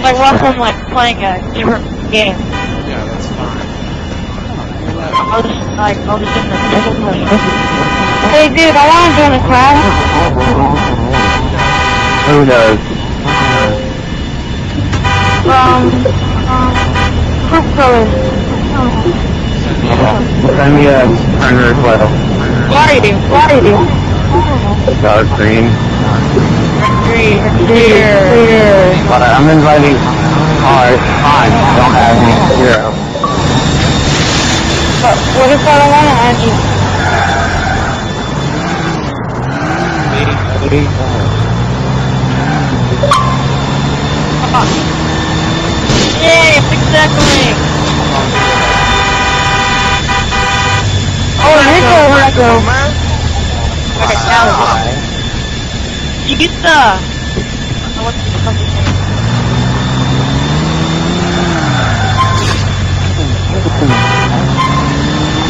Cause I watched him like playing a different game. Yeah, that's fine. I was just like, I was in the Hey dude, I wanna join the class. Who knows? Um, um, group colors. Send me a friend request. Why are you? Why are you? Dark green. Green. Clear. But I'm inviting hard. Fine. Don't have me. Zero. But what if I don't wanna add you? Yay, oh, I fixed that link. Oh, Rico, Rico. Okay, now you get the. What's the fucking name?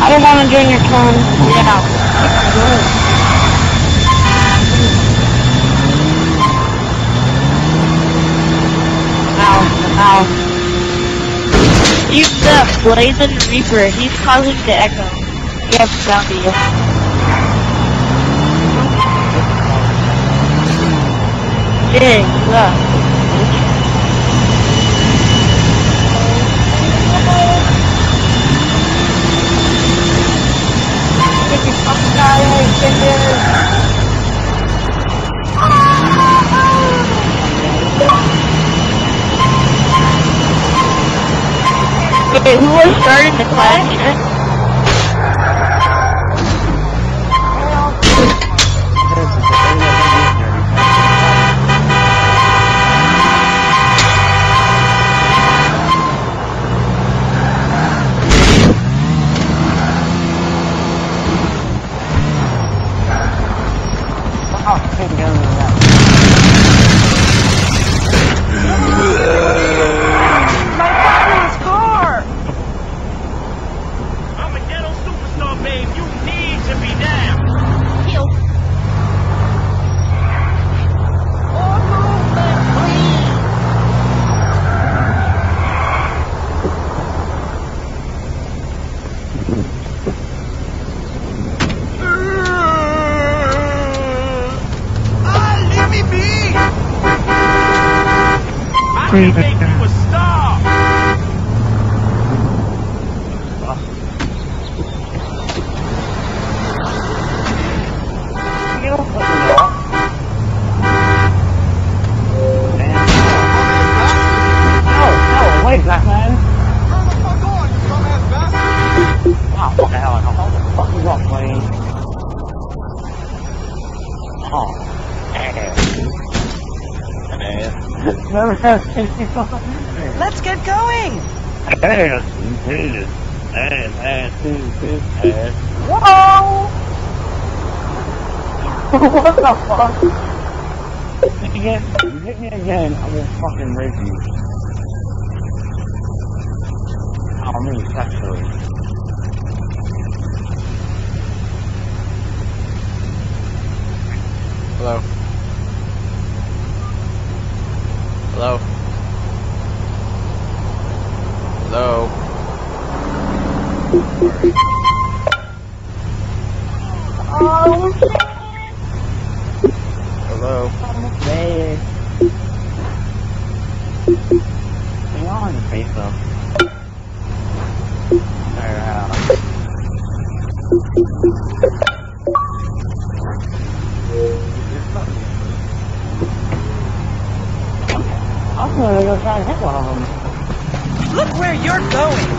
I don't want to join your clan. Yeah. Ow, ow. Use the Blazing Reaper. He's causing the echo. Yep, down Wait, who was starting the class? I'm a ghetto superstar, babe. You need to be down. Ah, leave me be! I can make you a star! Wait, Batman! Wow, what the hell? How the fuck is that playing? Oh, ass. Let's get going! Whoa! what the fuck? Again, you hit me again, I will fucking rape you. I mean sexually. Hello. Hello. Hello. Oh. Hello. Hey. Hang on, face up. Alright. I'm gonna go try and hit one of them. Look where you're going!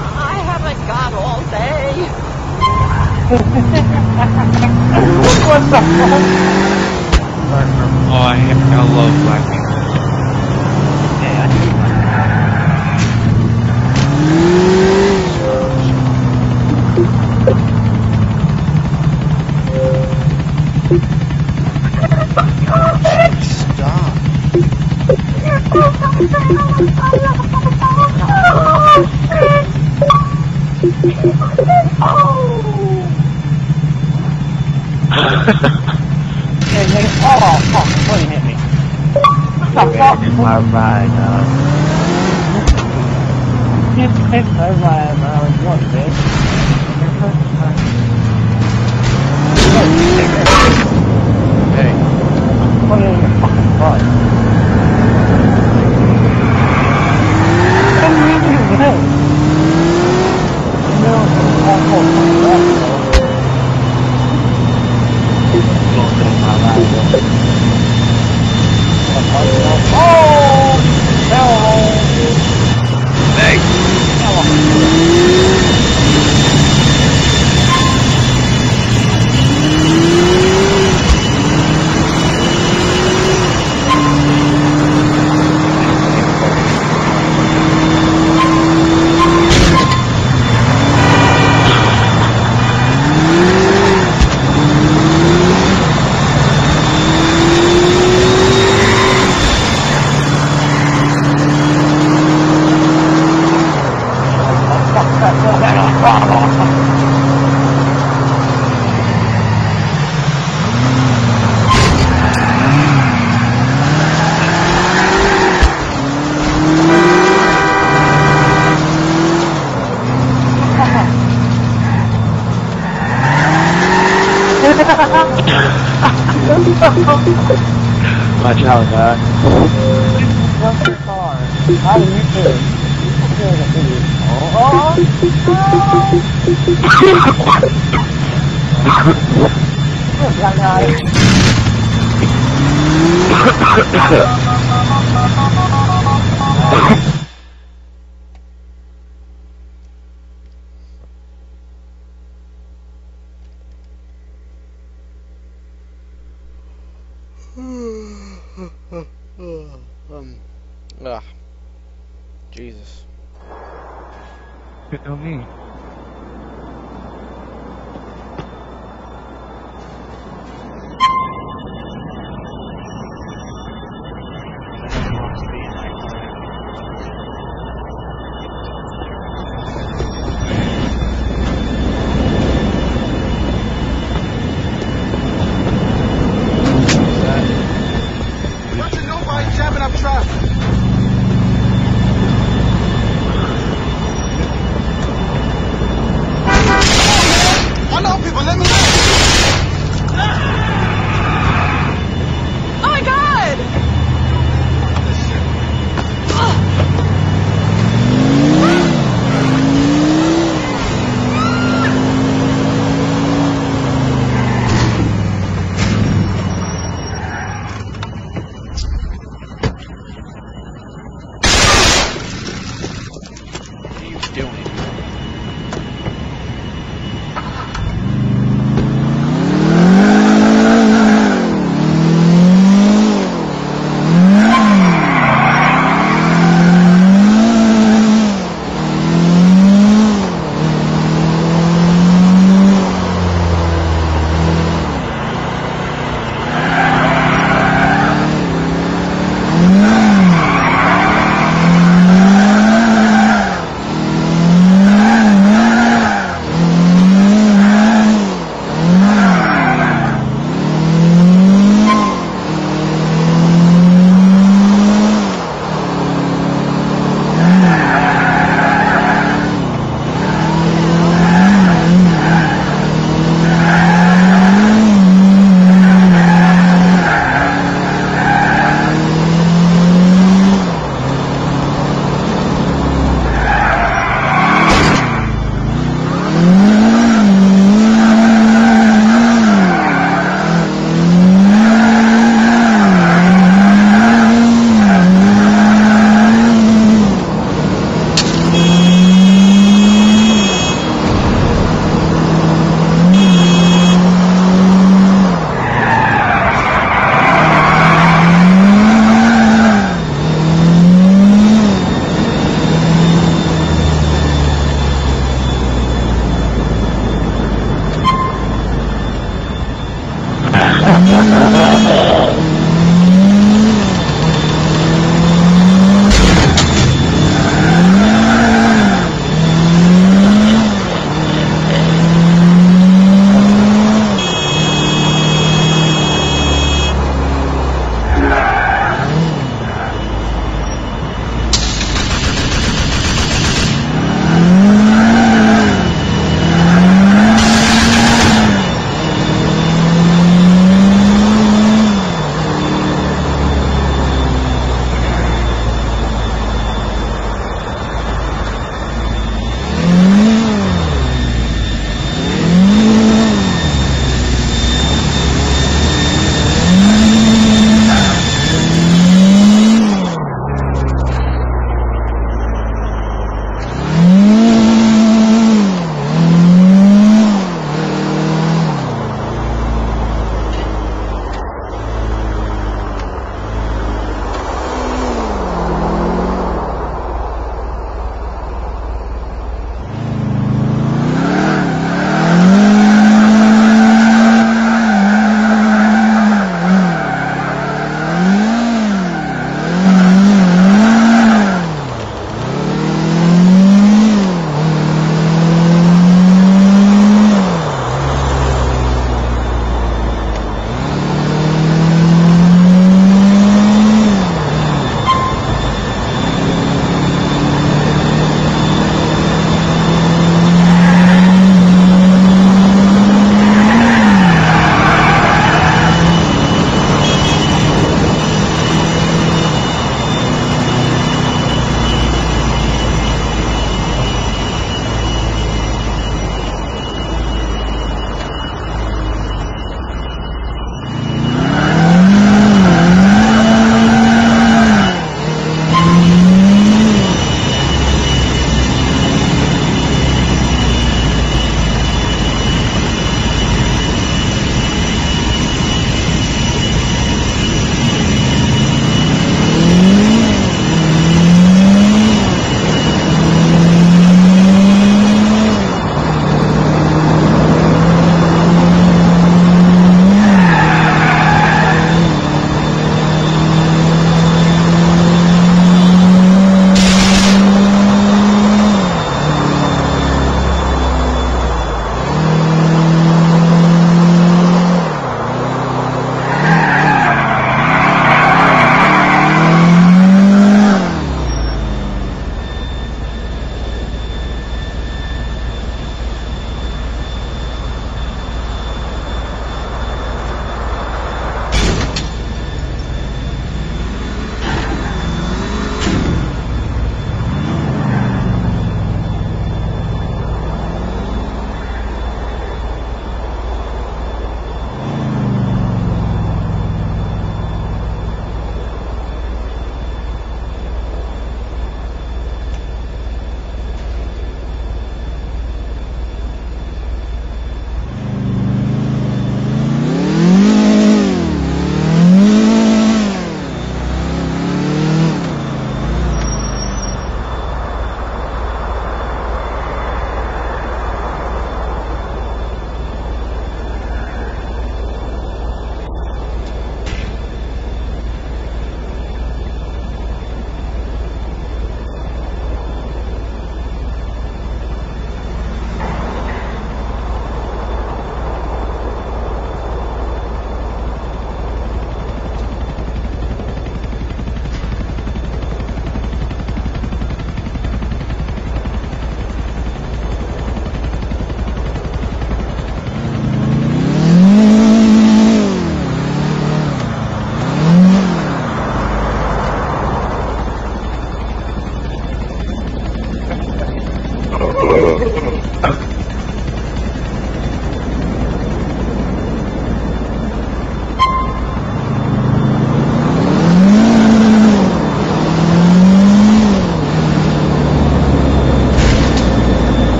I haven't got all day. what the fuck? Oh, I, I love Black Mirror. Stop. My ride, dog. Hit hit my ride, man. What, bitch? Hey, Put it in your fucking butt. What do you do this? No, awful fucking asshole. Oh! Hello! hey, Watch out, dog. What's the car? How you do? Oh, oh, ugh, Jesus. You know me.